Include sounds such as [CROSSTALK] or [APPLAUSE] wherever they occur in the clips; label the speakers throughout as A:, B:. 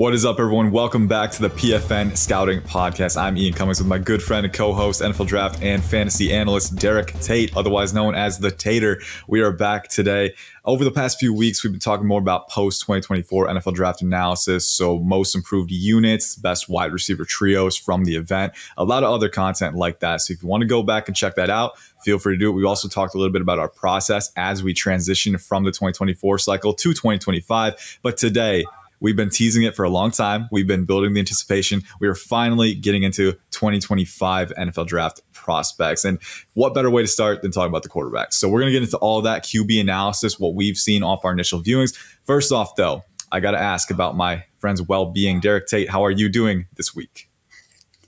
A: What is up, everyone? Welcome back to the PFN Scouting Podcast. I'm Ian Cummings with my good friend and co host, NFL Draft and fantasy analyst Derek Tate, otherwise known as the Tater. We are back today. Over the past few weeks, we've been talking more about post 2024 NFL draft analysis. So, most improved units, best wide receiver trios from the event, a lot of other content like that. So, if you want to go back and check that out, feel free to do it. We also talked a little bit about our process as we transition from the 2024 cycle to 2025. But today, We've been teasing it for a long time. We've been building the anticipation. We are finally getting into 2025 NFL draft prospects. And what better way to start than talking about the quarterbacks? So we're going to get into all that QB analysis, what we've seen off our initial viewings. First off, though, I got to ask about my friend's well being. Derek Tate, how are you doing this week?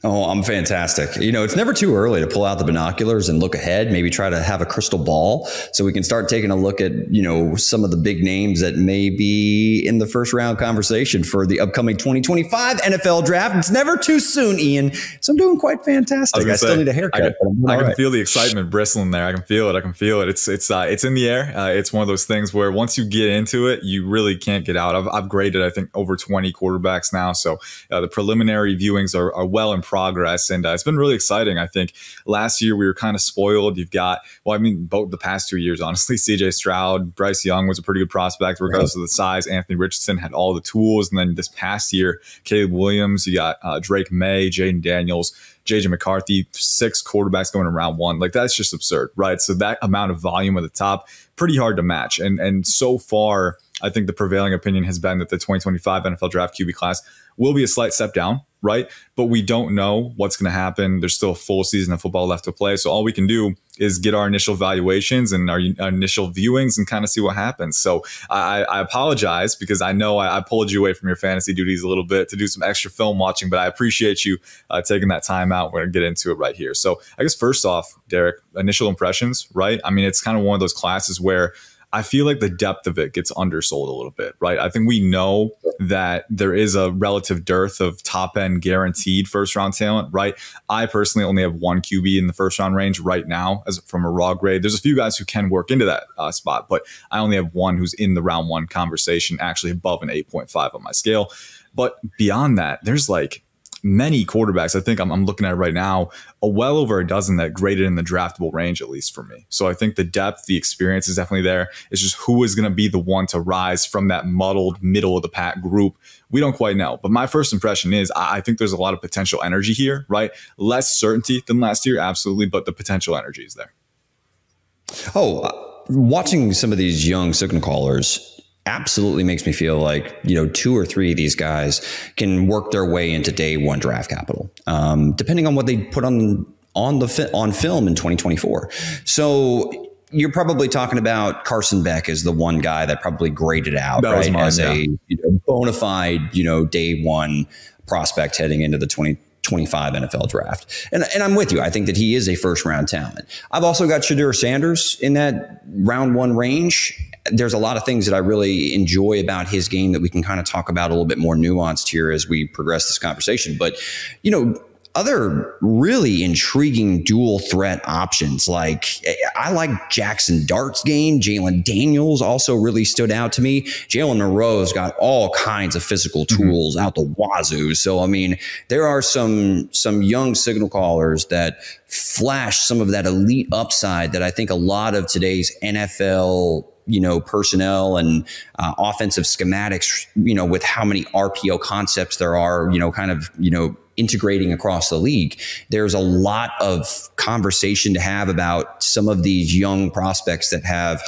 B: Oh, I'm fantastic. You know, it's never too early to pull out the binoculars and look ahead, maybe try to have a crystal ball so we can start taking a look at, you know, some of the big names that may be in the first round conversation for the upcoming 2025 NFL draft. It's never too soon, Ian. So I'm doing quite fantastic. I, I say, still need a haircut.
A: I can, I can feel the excitement bristling there. I can feel it. I can feel it. It's it's uh, it's in the air. Uh, it's one of those things where once you get into it, you really can't get out. I've, I've graded, I think, over 20 quarterbacks now. So uh, the preliminary viewings are, are well improved progress. And uh, it's been really exciting. I think last year we were kind of spoiled. You've got, well, I mean, both the past two years, honestly, [LAUGHS] CJ Stroud, Bryce Young was a pretty good prospect, regardless right. of the size. Anthony Richardson had all the tools. And then this past year, Caleb Williams, you got uh, Drake Maye, Jayden Daniels. JJ McCarthy, six quarterbacks going in round one. Like that's just absurd, right? So that amount of volume at the top, pretty hard to match. And and so far, I think the prevailing opinion has been that the 2025 NFL draft QB class will be a slight step down right? But we don't know what's going to happen. There's still a full season of football left to play. So all we can do is get our initial valuations and our, our initial viewings and kind of see what happens. So I, I apologize because I know I, I, pulled you away from your fantasy duties a little bit to do some extra film watching, but I appreciate you uh, taking that time out. We're going to get into it right here. So I guess first off, Derek, initial impressions, right? I mean, it's kind of one of those classes where I feel like the depth of it gets undersold a little bit, right? I think we know that there is a relative dearth of top end guaranteed first round talent, right? I personally only have one QB in the first round range right now as from a raw grade. There's a few guys who can work into that uh, spot, but I only have one who's in the round one conversation, actually above an 8.5 on my scale. But beyond that, there's like many quarterbacks. I think I'm, I'm looking at right now, a well over a dozen that graded in the draftable range, at least for me. So I think the depth, the experience is definitely there. It's just who is going to be the one to rise from that muddled middle of the pack group. We don't quite know. But my first impression is I, I think there's a lot of potential energy here, right? Less certainty than last year, absolutely, but the potential energy is there.
B: Oh, uh, watching some of these young signal callers absolutely makes me feel like you know two or three of these guys can work their way into day one draft capital, um, depending on what they put on on the fi- on film in 2024. So you're probably talking about Carson Beck as the one guy that probably graded out that right mine, as yeah. a you know, bona fide you know day one prospect heading into the 20. 25 NFL draft. And, and I'm with you. I think that he is a first round talent. I've also got Shedeur Sanders in that round one range there's a lot of things that I really enjoy about his game that we can kind of talk about a little bit more nuanced here as we progress this conversation. But, you know, other really intriguing dual threat options. Like I like Jackson Dart's game. Jalon Daniels also really stood out to me. Jalen Milroe's got all kinds of physical mm-hmm. tools mm-hmm. out the wazoo. So I mean, there are some some young signal callers that flash some of that elite upside that I think a lot of today's NFL you know personnel and uh, offensive schematics you know with how many rpo concepts there are you know kind of you know integrating across the league there's a lot of conversation to have about some of these young prospects that have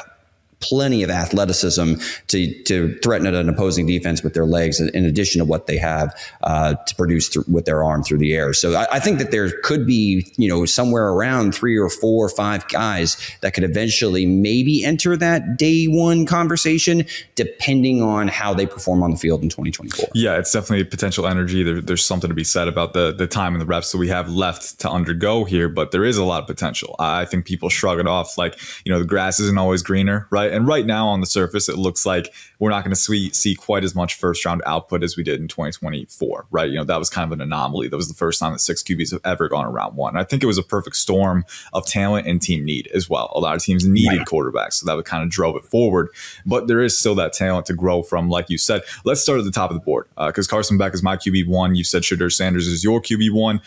B: plenty of athleticism to to threaten an opposing defense with their legs, in addition to what they have uh, to produce th- with their arm through the air. So I, I, think that there could be you know somewhere around three or four or five guys that could eventually maybe enter that day one conversation, depending on how they perform on the field in 2024.
A: Yeah, it's definitely potential energy. There, there's something to be said about the the time and the reps that we have left to undergo here, but there is a lot of potential. I think people shrug it off like you know the grass isn't always greener, right? And right now on the surface, it looks like we're not going to see, see quite as much first round output as we did in 2024, right? You know, that was kind of an anomaly. That was the first time that six QBs have ever gone around one. And I think it was a perfect storm of talent and team need as well. A lot of teams needed right. quarterbacks, so that would kind of drove it forward. But there is still that talent to grow from, like you said. Let's start at the top of the board because uh, Carson Beck is my QB one. You said Shedeur Sanders is your QB one.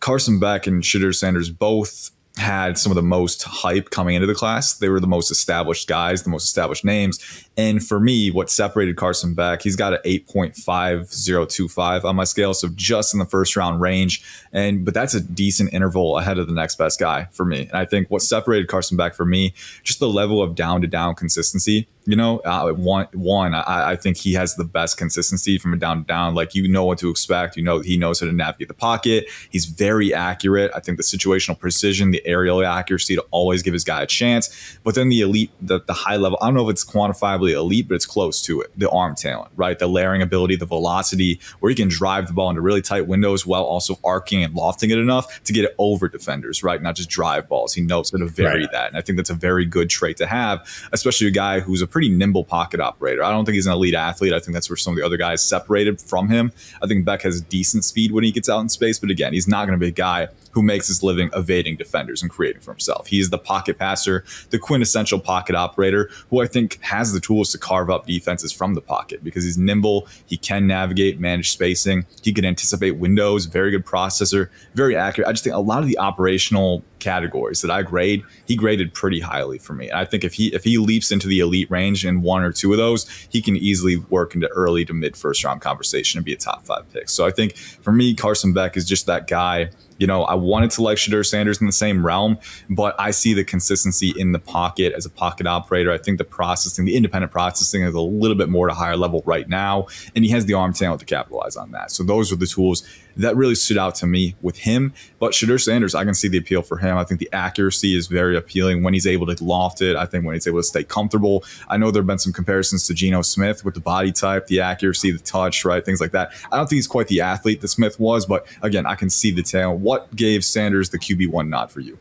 A: Carson Beck and Shedeur Sanders both had some of the most hype coming into the class. They were the most established guys, the most established names. And for me, what separated Carson Beck, he's got an 8.5025 on my scale. So just in the first round range. And but that's a decent interval ahead of the next best guy for me. And I think what separated Carson Beck for me, just the level of down to down consistency you know, uh, one, one I, I, think he has the best consistency from a down to down. Like you know what to expect. You know he knows how to navigate the pocket. He's very accurate. I think the situational precision, the aerial accuracy to always give his guy a chance. But then the elite, the, the high level. I don't know if it's quantifiably elite, but it's close to it. The arm talent, right? The layering ability, the velocity, where he can drive the ball into really tight windows while also arcing and lofting it enough to get it over defenders, right? Not just drive balls. He knows how to vary right. that, and I think that's a very good trait to have, especially a guy who's a pretty nimble pocket operator. I don't think he's an elite athlete. I think that's where some of the other guys separated from him. I think Beck has decent speed when he gets out in space, but again, he's not going to be a guy who makes his living evading defenders and creating for himself. He's the pocket passer, the quintessential pocket operator, who I think has the tools to carve up defenses from the pocket because he's nimble. He can navigate, manage spacing. He can anticipate windows, very good processor, very accurate. I just think a lot of the operational categories that I grade, he graded pretty highly for me. And I think if he if he leaps into the elite range in one or two of those, he can easily work into early to mid first round conversation and be a top five pick. So I think for me, Carson Beck is just that guy you know, I wanted to like Shedeur Sanders in the same realm, but I see the consistency in the pocket as a pocket operator. I think the processing, the independent processing is a little bit more to higher level right now, and he has the arm talent to capitalize on that. So those are the tools that really stood out to me with him. But Shedeur Sanders, I can see the appeal for him. I think the accuracy is very appealing when he's able to loft it. I think when he's able to stay comfortable. I know there have been some comparisons to Geno Smith with the body type, the accuracy, the touch, right? Things like that. I don't think he's quite the athlete that Smith was, but again, I can see the talent. What gave Sanders the QB1 nod for you?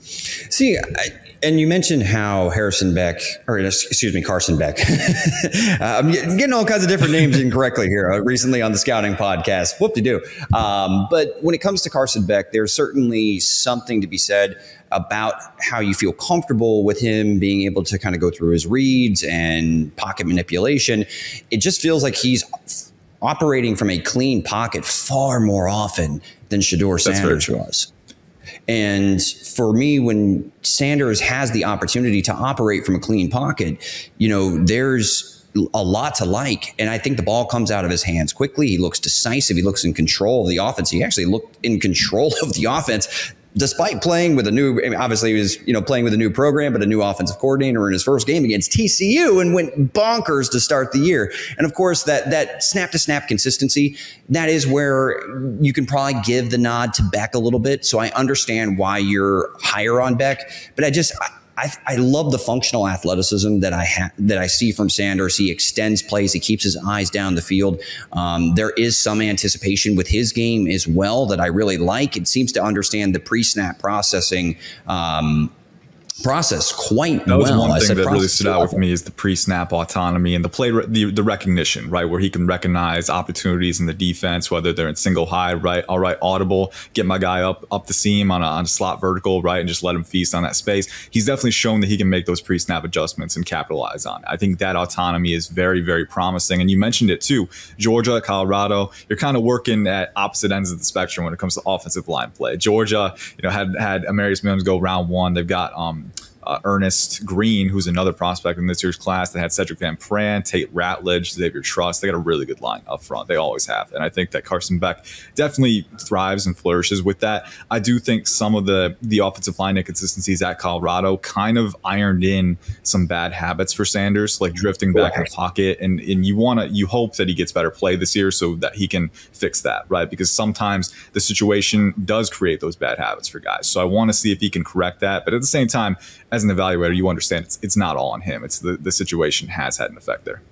B: See, I, and you mentioned how Harrison Beck, or excuse me, Carson Beck. [LAUGHS] I'm getting all kinds of different names incorrectly here uh, recently on the scouting podcast. Whoop de do. Um, but when it comes to Carson Beck, there's certainly something to be said about how you feel comfortable with him being able to kind of go through his reads and pocket manipulation. It just feels like he's operating from a clean pocket far more often than Shedeur Sanders was. And for me, when Sanders has the opportunity to operate from a clean pocket, you know, there's a lot to like. And I think the ball comes out of his hands quickly. He looks decisive. He looks in control of the offense. He actually looked in control [LAUGHS] of the offense despite playing with a new, I mean, obviously he was, you know, playing with a new program, but a new offensive coordinator in his first game against TCU and went bonkers to start the year. And of course, that that snap to snap consistency, that is where you can probably give the nod to Beck a little bit. So I understand why you're higher on Beck, but I just, I, I, I love the functional athleticism that I ha- that I see from Sanders. He extends plays. He keeps his eyes down the field. Um, there is some anticipation with his game as well that I really like. It seems to understand the pre-snap processing um, process quite
A: that
B: was
A: well. one thing that really stood out with me is the pre-snap autonomy and the play re- the, the recognition right where he can recognize opportunities in the defense whether they're in single high right all right audible get my guy up up the seam on a, on a slot vertical right and just let him feast on that space. He's definitely shown that he can make those pre-snap adjustments and capitalize on it. I think that autonomy is very very promising. And you mentioned it too georgia colorado you're kind of working at opposite ends of the spectrum when it comes to offensive line play. Georgia you know had had amarius mims go round one. They've got um uh, Earnest Greene, who's another prospect in this year's class that had Sedrick Van Pran, Tate Ratledge, Xavier Truss. They got a really good line up front. They always have. And I think that Carson Beck definitely thrives and flourishes with that. I do think some of the the offensive line inconsistencies at Colorado kind of ironed in some bad habits for Sanders, like drifting back in the pocket. And, and you want to, you hope that he gets better play this year so that he can fix that, right? Because sometimes the situation does create those bad habits for guys. So I want to see if he can correct that. But at the same time, as an evaluator, you understand it's, it's not all on him. It's the, the situation has had an effect there.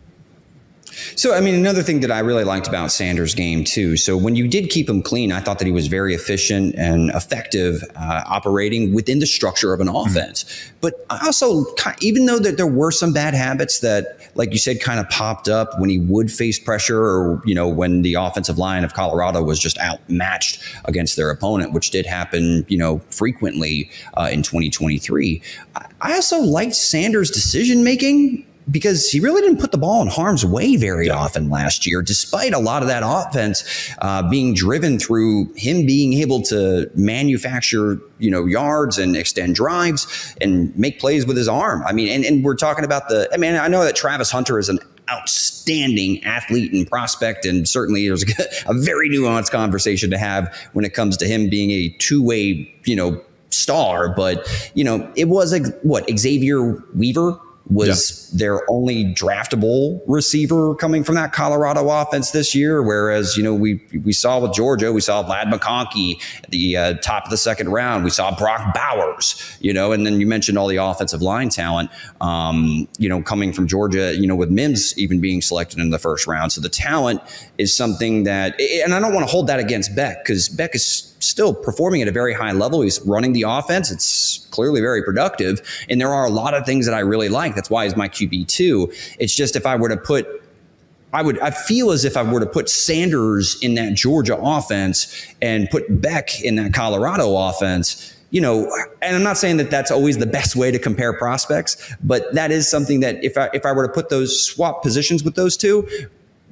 B: So, I mean, another thing that I really liked about Sanders' game too. So, when you did keep him clean, I thought that he was very efficient and effective uh, operating within the structure of an mm-hmm. offense. Mm-hmm. But I also, even though that there were some bad habits that, like you said, kind of popped up when he would face pressure, or you know, when the offensive line of Colorado was just outmatched against their opponent, which did happen, you know, frequently uh, in 2023. I also liked Sanders' decision making because he really didn't put the ball in harm's way very often last year, despite a lot of that offense uh, being driven through him being able to manufacture, you know, yards and extend drives and make plays with his arm. I mean, and, and we're talking about the, I mean, I know that Travis Hunter is an outstanding athlete and prospect. And certainly there's [LAUGHS] a very nuanced conversation to have when it comes to him being a two way, you know, star. But, you know, it was like what Xavier Weaver was yeah. their only draftable receiver coming from that Colorado offense this year. Whereas, you know, we we saw with Georgia, we saw Ladd McConkey at the uh, top of the second round. We saw Brock Bowers, you know, and then you mentioned all the offensive line talent, um, you know, coming from Georgia, you know, with Mims even being selected in the first round. So the talent is something that, and I don't want to hold that against Beck because Beck is still performing at a very high level. He's running the offense. It's clearly very productive. And there are a lot of things that I really like. That's why he's my QB2. It's just if I were to put I would I feel as if I were to put Sanders in that Georgia offense and put Beck in that Colorado offense, you know, and I'm not saying that that's always the best way to compare prospects, but that is something that if I if I were to put those swap positions with those two,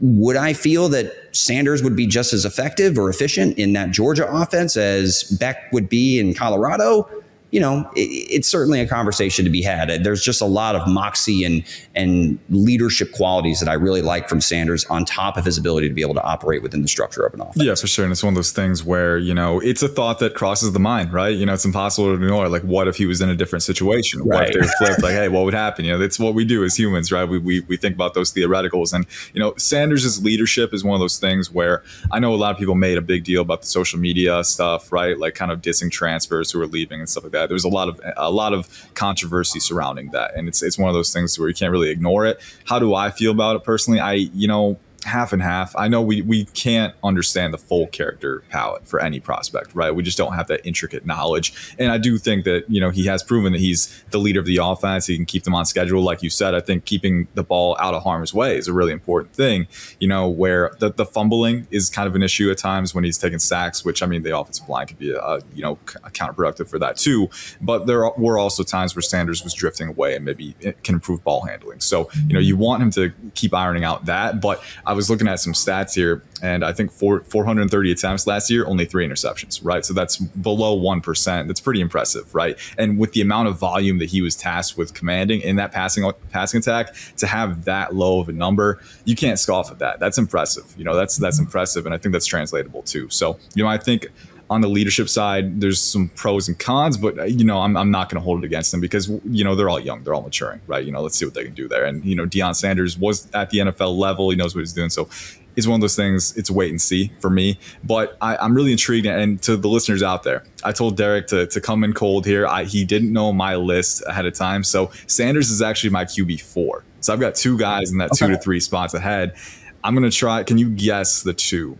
B: would I feel that Sanders would be just as effective or efficient in that Georgia offense as Beck would be in Colorado? You know, it, it's certainly a conversation to be had. There's just a lot of moxie and and leadership qualities that I really like from Sanders, on top of his ability to be able to operate within the structure of an offense.
A: Yeah, for sure. And it's one of those things where you know it's a thought that crosses the mind, right? You know, it's impossible to ignore. Like, what if he was in a different situation? Right. What if they were flipped? like, [LAUGHS] hey, what would happen? You know, that's what we do as humans, right? We, we we think about those theoreticals, and you know, Sanders's leadership is one of those things where I know a lot of people made a big deal about the social media stuff, right? Like, kind of dissing transfers who are leaving and stuff like that that. There's a lot of a lot of controversy surrounding that, and it's it's one of those things where you can't really ignore it. How do I feel about it personally? I you know half and half. I know we we can't understand the full character palette for any prospect, right? We just don't have that intricate knowledge. And I do think that, you know, he has proven that he's the leader of the offense. He can keep them on schedule. Like you said, I think keeping the ball out of harm's way is a really important thing, you know, where the, the fumbling is kind of an issue at times when he's taking sacks, which I mean, the offensive line could be, you know, counterproductive for that too. But there were also times where Sanders was drifting away and maybe can improve ball handling. So, you know, you want him to keep ironing out that. But I was looking at some stats here, and I think four, 430 attempts last year, only three interceptions, right? So that's below 1%. That's pretty impressive, right? And with the amount of volume that he was tasked with commanding in that passing passing attack, to have that low of a number, you can't scoff at that. That's impressive. You know, that's that's impressive, and I think that's translatable too. So, you know, I think on the leadership side, there's some pros and cons, but uh, you know, I'm, I'm not going to hold it against them because you know they're all young, they're all maturing, right? You know, let's see what they can do there. And you know, Deion Sanders was at the NFL level, he knows what he's doing, so it's one of those things. It's wait and see for me, but I, am really intrigued. And to the listeners out there, I told Derek to, to come in cold here. I, he didn't know my list ahead of time, so Sanders is actually my QB four. So I've got two guys in that okay. two to three spots ahead. I'm gonna try. Can you guess the two?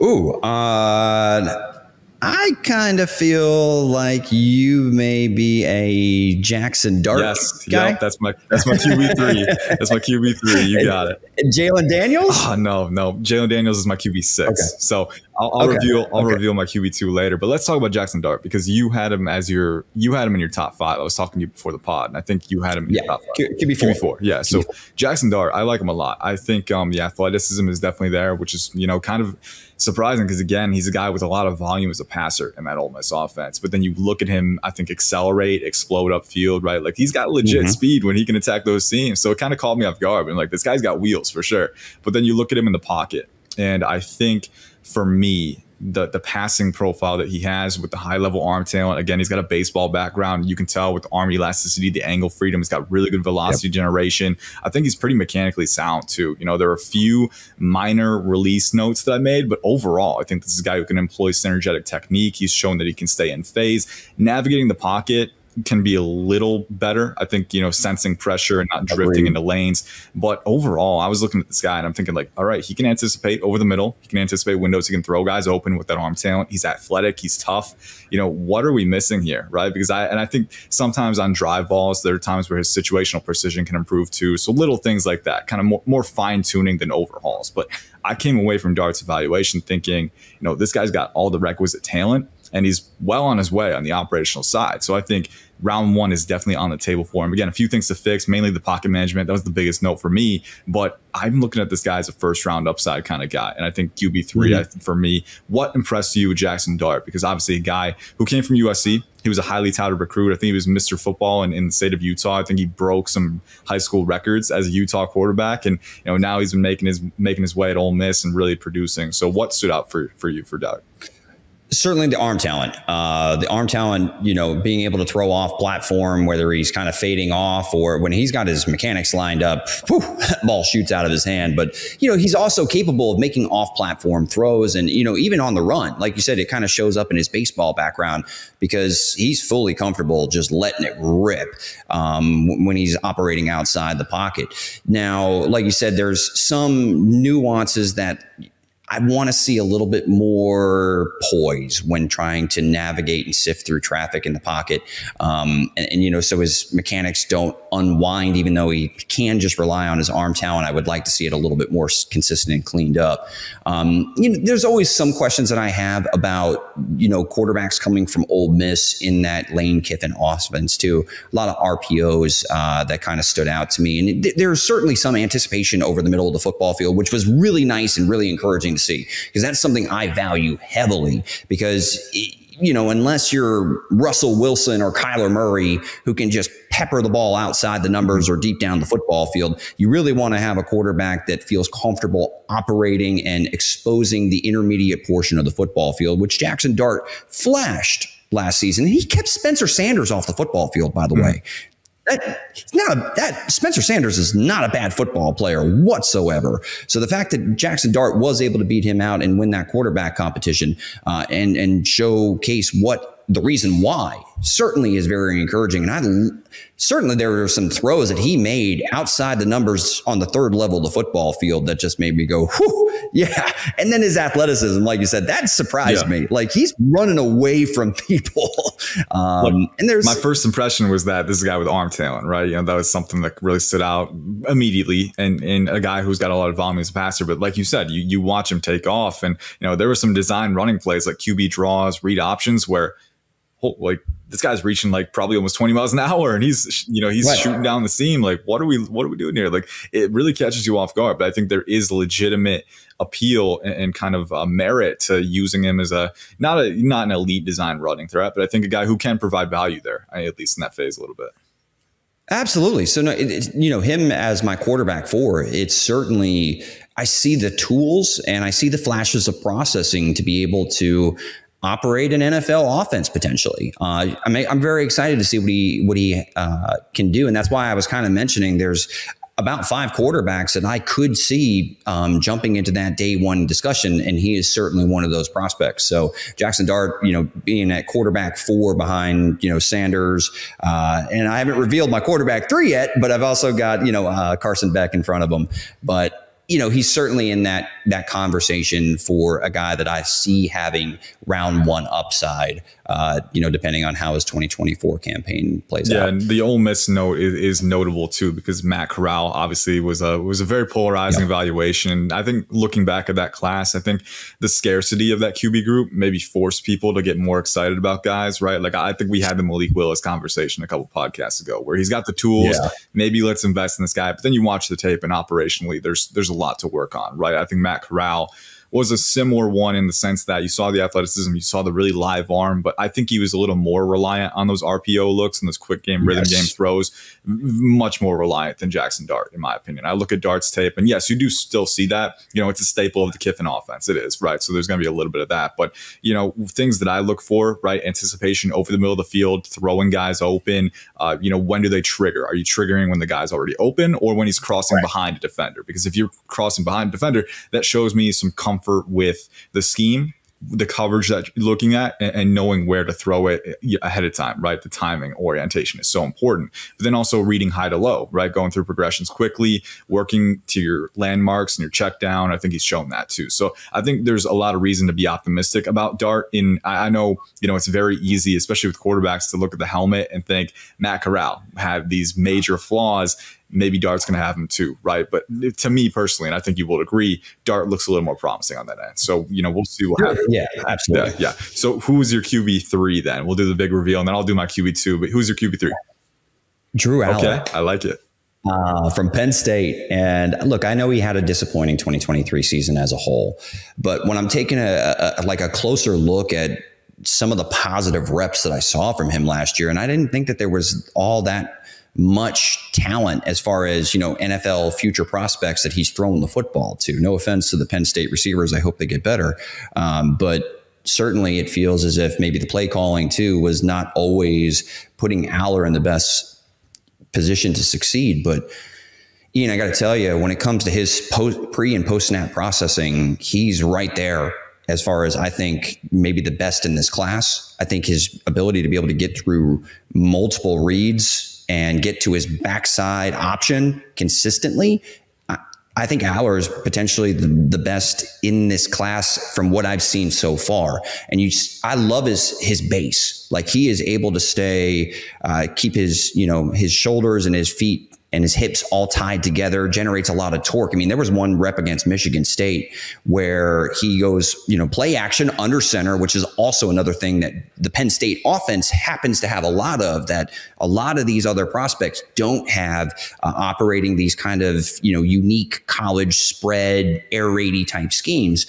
B: Ooh, uh, I kind of feel like you may be a Jackson Dart yes, guy. Yep,
A: that's my that's my QB three. that's my QB three. You got it.
B: Jalon Daniels?
A: Oh no, no. Jalon Daniels is my QB six. Okay. So I'll, I'll okay. reveal I'll okay. reveal my QB two later. But let's talk about Jackson Dart because you had him as your you had him in your top five. I was talking to you before the pod, and I think you had him in yeah. your top five.
B: QB four.
A: QB four. Yeah. So Jackson Dart, I like him a lot. I think um the athleticism is definitely there, which is you know kind of surprising because again he's a guy with a lot of volume as a passer in that Ole Miss offense. But then you look at him, I think accelerate, explode upfield, right? Like he's got legit mm-hmm. speed when he can attack those seams. So it kind of called me off guard. And like this guy's got wheels for sure. But then you look at him in the pocket, and I think for me, the the passing profile that he has with the high level arm talent. Again, he's got a baseball background. You can tell with arm elasticity, the angle freedom. He's got really good velocity yep. generation. I think he's pretty mechanically sound too. You know, there are a few minor release notes that I made, but overall, I think this is a guy who can employ synergetic technique. He's shown that he can stay in phase, navigating the pocket can be a little better. I think, you know, sensing pressure and not drifting into lanes. But overall, I was looking at this guy and I'm thinking, like, all right, he can anticipate over the middle. He can anticipate windows. He can throw guys open with that arm talent. He's athletic. He's tough. You know, what are we missing here? Right. Because I, and I think sometimes on drive balls, there are times where his situational precision can improve too. So little things like that, kind of more, more fine tuning than overhauls. But I came away from Dart's evaluation thinking, you know, this guy's got all the requisite talent and he's well on his way on the operational side. So I think round one is definitely on the table for him. Again, a few things to fix, mainly the pocket management. That was the biggest note for me. But I'm looking at this guy as a first round upside kind of guy. And I think QB3 mm-hmm. for me, what impressed you with Jackson Dart? Because obviously a guy who came from USC, he was a highly touted recruit. I think he was Mr. Football in, in the state of Utah. I think he broke some high school records as a Utah quarterback. And you know, now he's been making his making his way at Ole Miss and really producing. So what stood out for for you for Dart?
B: Certainly the arm talent. Uh, the arm talent, you know, being able to throw off platform, whether he's kind of fading off or when he's got his mechanics lined up, whew, [LAUGHS] ball shoots out of his hand. But, you know, he's also capable of making off platform throws and, you know, even on the run. Like you said, it kind of shows up in his baseball background because he's fully comfortable just letting it rip um, when he's operating outside the pocket. Now, like you said, there's some nuances that I want to see a little bit more poise when trying to navigate and sift through traffic in the pocket. Um, and, and, you know, so his mechanics don't unwind, even though he can just rely on his arm talent. I would like to see it a little bit more consistent and cleaned up. Um, you know, there's always some questions that I have about, you know, quarterbacks coming from Ole Miss in that Lane Kiffin offense, too. A lot of RPOs uh, that kind of stood out to me. And th- there's certainly some anticipation over the middle of the football field, which was really nice and really encouraging to see because that's something I value heavily because. You know, unless you're Russell Wilson or Kyler Murray who can just pepper the ball outside the numbers or deep down the football field, you really want to have a quarterback that feels comfortable operating and exposing the intermediate portion of the football field, which Jackson Dart flashed last season. He kept Spencer Sanders off the football field, by the mm-hmm. way. That, not a, that Spencer Sanders is not a bad football player whatsoever. So the fact that Jackson Dart was able to beat him out and win that quarterback competition uh, and and showcase what the reason why certainly is very encouraging. And I certainly there were some throws that he made outside the numbers on the third level of the football field that just made me go, Whew, yeah. And then his athleticism, like you said, that surprised yeah. me. Like he's running away from people. [LAUGHS] Um, Look,
A: and there's my first impression was that this is a guy with arm talent, right? You know, that was something that really stood out immediately, and and a guy who's got a lot of volume as a passer. But like you said, you you watch him take off, and you know there were some design running plays like QB draws, read options where like this guy's reaching like probably almost 20 miles an hour and he's you know he's right. shooting down the seam like what are we what are we doing here like it really catches you off guard but i think there is legitimate appeal and, and kind of uh, merit to using him as a not a not an elite design running threat but i think a guy who can provide value there at least in that phase a little bit
B: Absolutely. So, no, it, you know, him as my quarterback four, it's certainly, I see the tools and I see the flashes of processing to be able to operate an NFL offense potentially. Uh, I'm, I'm very excited to see what he what he uh, can do, and that's why I was kind of mentioning there's about five quarterbacks that I could see um, jumping into that day one discussion, and he is certainly one of those prospects. So Jackson Dart, you know, being at quarterback four behind you know Sanders, uh, and I haven't revealed my quarterback three yet, but I've also got you know uh, Carson Beck in front of him, but you know, he's certainly in that that conversation for a guy that I see having round one upside. Uh, you know, depending on how his 2024 campaign plays
A: yeah,
B: out.
A: Yeah, and the Ole Miss note is, is, notable too because Matt Corral obviously was a was a very polarizing yep. evaluation. I think looking back at that class, I think the scarcity of that QB group maybe forced people to get more excited about guys, right? Like I think we had the Malik Willis conversation a couple podcasts ago where he's got the tools. Yeah. Maybe let's invest in this guy, but then you watch the tape and operationally, there's there's a lot to work on, right? I think Matt Corral was a similar one in the sense that you saw the athleticism, you saw the really live arm, but I think he was a little more reliant on those RPO looks and those quick game rhythm yes. game throws, much more reliant than Jackson Dart, in my opinion. I look at Dart's tape, and yes, you do still see that. You know, it's a staple of the Kiffin offense. It is, right? So there's going to be a little bit of that. But, you know, things that I look for, right? Anticipation over the middle of the field, throwing guys open. Uh, you know, when do they trigger? Are you triggering when the guy's already open or when he's crossing right. behind a defender? Because if you're crossing behind a defender, that shows me some comfort comfort with the scheme the coverage that you're looking at and, knowing where to throw it ahead of time, right? The timing orientation is so important. But then also reading high to low, right? Going through progressions quickly, working to your landmarks and your check down. I think he's shown that too. So I think there's a lot of reason to be optimistic about Dart. In I know, you know, it's very easy, especially with quarterbacks, to look at the helmet and think Matt Corral had these major flaws maybe Dart's going to have him too, right? But to me personally, and I think you will agree, Dart looks a little more promising on that end. So you know, we'll see what happens.
B: Yeah, absolutely.
A: Yeah, yeah. So who's your QB three then? We'll do the big reveal, and then I'll do my QB two. But who's your QB three?
B: Drew Allar.
A: Okay, I like it.
B: Uh, from Penn State. And look, I know he had a disappointing 2023 season as a whole, but when I'm taking a, a like a closer look at some of the positive reps that I saw from him last year, and I didn't think that there was all that much talent as far as you know NFL future prospects that he's thrown the football to. No offense to the Penn State receivers, I hope they get better, um, but certainly it feels as if maybe the play calling too was not always putting Allar in the best position to succeed. But Ian, I got to tell you, when it comes to his post, pre and post snap processing, he's right there as far as I think maybe the best in this class. I think his ability to be able to get through multiple reads and get to his backside option consistently, I, think Allar is potentially the, the, best in this class from what I've seen so far. And you, I love his his base. Like he is able to stay, uh, keep his you know his shoulders and his feet and his hips all tied together, generates a lot of torque. I mean, there was one rep against Michigan State where he goes, you know, play action under center, which is also another thing that the Penn State offense happens to have a lot of that a lot of these other prospects don't have uh, operating these kind of, you know, unique college spread air raidy type schemes.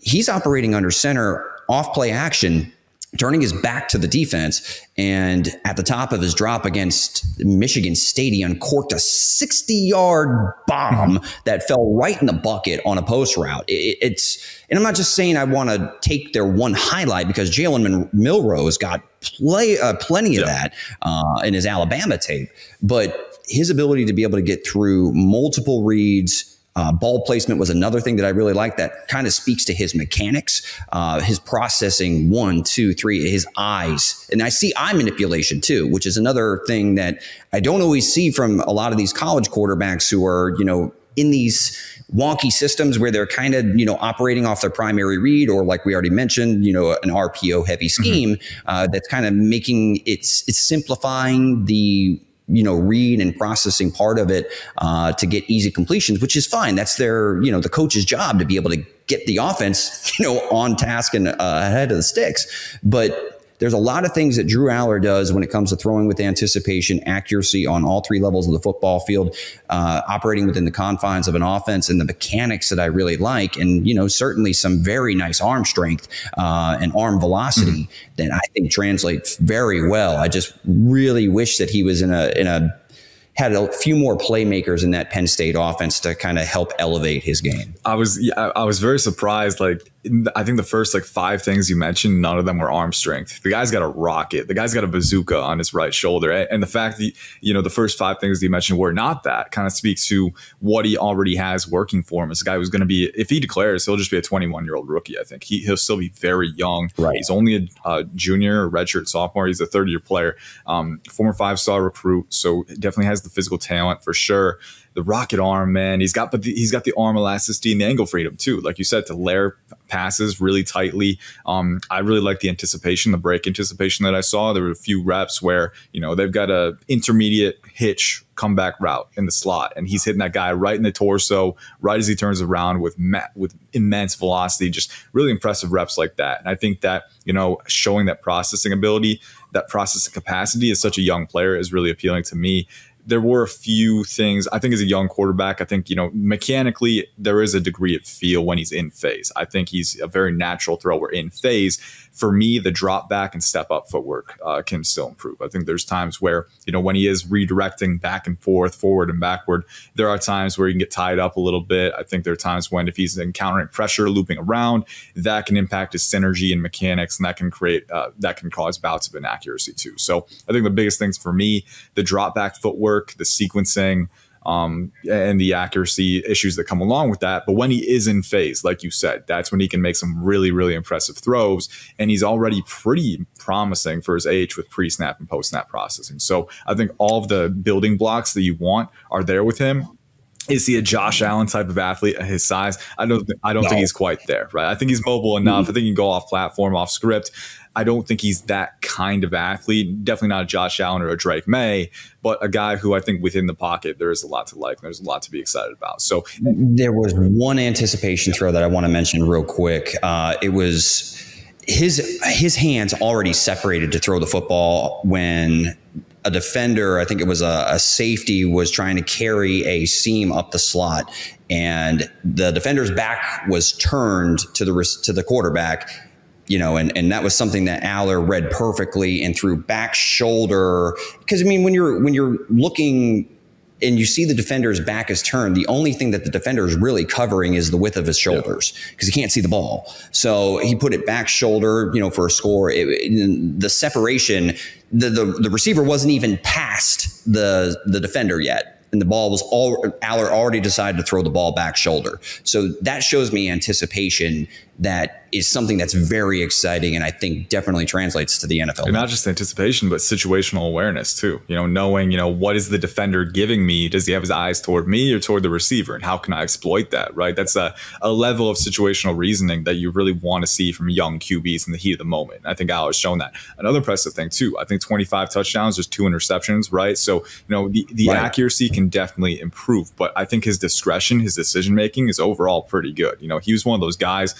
B: He's operating under center off play action turning his back to the defense and at the top of his drop against Michigan State, he uncorked a 60 yard bomb that fell right in the bucket on a post route. It, it's, and I'm not just saying I want to take their one highlight because Jalen Milroe's got play, uh, plenty of yeah. that uh, in his Alabama tape, but his ability to be able to get through multiple reads uh, ball placement was another thing that I really like that kind of speaks to his mechanics, uh, his processing one, two, three, his eyes. And I see eye manipulation too, which is another thing that I don't always see from a lot of these college quarterbacks who are, you know, in these wonky systems where they're kind of you know operating off their primary read or like we already mentioned you know an RPO heavy mm-hmm. scheme mm-hmm. uh, that's kind of making it's it's simplifying the you know read and processing part of it uh, to get easy completions, which is fine. That's their you know the coach's job to be able to get the offense [LAUGHS] you know on task and uh, ahead of the sticks. But there's a lot of things that Drew Allar does when it comes to throwing with anticipation, accuracy on all three levels of the football field, uh, operating within the confines of an offense, and the mechanics that I really like, and you know certainly some very nice arm strength uh, and arm velocity mm-hmm. that I think translates very well. I just really wish that he was in a in a had a few more playmakers in that Penn State offense to kind of help elevate his game.
A: I was I was very surprised. Like I think the first like five things you mentioned, none of them were arm strength. The guy's got a rocket. The guy's got a bazooka on his right shoulder, and the fact that you know the first five things you mentioned were not that kind of speaks to what he already has working for him. A guy who's going to be, if he declares, he'll just be a 21 year old rookie. I think he he'll still be very young.
B: Right.
A: He's only a, a junior, redshirt sophomore. He's a third year player, um, former five star recruit, so definitely has the physical talent for sure. The rocket arm, man, he's got, but the, he's got the arm elasticity and the angle freedom too. Like you said, to layer passes really tightly. Um, I really like the anticipation, the break anticipation that I saw. There were a few reps where you know they've got a intermediate hitch comeback route in the slot, and he's hitting that guy right in the torso, right as he turns around with ma- with immense velocity. Just really impressive reps like that. And I think that you know showing that processing ability, that processing capacity as such a young player is really appealing to me there were a few things. I think as a young quarterback, I think, you know, mechanically, there is a degree of feel when he's in phase. I think he's a very natural thrower in phase for me, the drop back and step up footwork uh, can still improve. I think there's times where, you know, when he is redirecting back and forth, forward and backward, there are times where he can get tied up a little bit. I think there are times when if he's encountering pressure, looping around, that can impact his synergy and mechanics, and that can create, uh, that can cause bouts of inaccuracy too. So I think the biggest things for me, the drop back footwork, the sequencing, um, and the accuracy issues that come along with that. But when he is in phase, like you said, that's when he can make some really, really impressive throws. And he's already pretty promising for his age with pre snap and post snap processing. So I think all of the building blocks that you want are there with him. Is he a Josh Allen type of athlete at his size? I don't. I don't no. think he's quite there. Right. I think he's mobile enough. Mm-hmm. I think he can go off platform, off script. I don't think he's that kind of athlete. Definitely not a Josh Allen or a Drake Maye, but a guy who I think within the pocket there is a lot to like. there's a lot to be excited about. So
B: there was one anticipation throw that I want to mention real quick. Uh, it was his his hands already separated to throw the football when a defender, I think it was a, a, safety, was trying to carry a seam up the slot, and the defender's back was turned to the to the quarterback, you know, and, and that was something that Allar read perfectly and through back shoulder. Because I mean, when you're when you're looking and you see the defender's back is turned, the only thing that the defender is really covering is the width of his shoulders because yeah. he can't see the ball. So he put it back shoulder, you know, for a score. It, it, the separation, the, the the receiver wasn't even past the the defender yet and the ball was all Allar already decided to throw the ball back shoulder. So that shows me anticipation that is something that's very exciting and I think definitely translates to the NFL.
A: And not just anticipation, but situational awareness too. You know, knowing, you know, what is the defender giving me? Does he have his eyes toward me or toward the receiver? And how can I exploit that? Right. That's a, a level of situational reasoning that you really want to see from young QBs in the heat of the moment. I think Al has shown that. Another impressive thing too, I think 25 touchdowns, there's two interceptions, right? So, you know, the, the right. accuracy can definitely improve, but I think his discretion, his decision making is overall pretty good. You know, he was one of those guys